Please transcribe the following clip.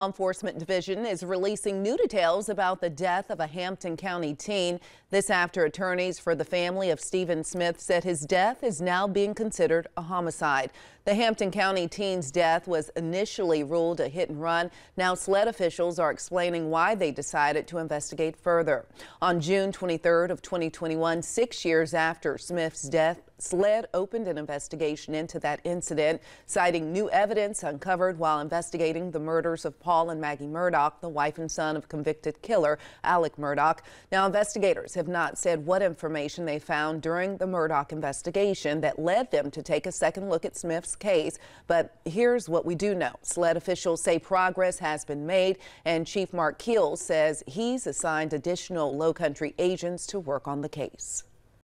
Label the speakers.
Speaker 1: Enforcement Division is releasing new details about the death of a Hampton County teen. This after attorneys for the family of Stephen Smith said his death is now being considered a homicide. The Hampton County teen's death was initially ruled a hit and run. Now SLED officials are explaining why they decided to investigate further. On June 23rd of 2021, six years after Smith's death, SLED opened an investigation into that incident, citing new evidence uncovered while investigating the murders of Paul and Maggie Murdaugh, the wife and son of convicted killer Alex Murdaugh. Now, investigators have not said what information they found during the Murdaugh investigation that led them to take a second look at Smith's case. But here's what we do know. SLED officials say progress has been made, and Chief Mark Keel says he's assigned additional low country agents to work on the case.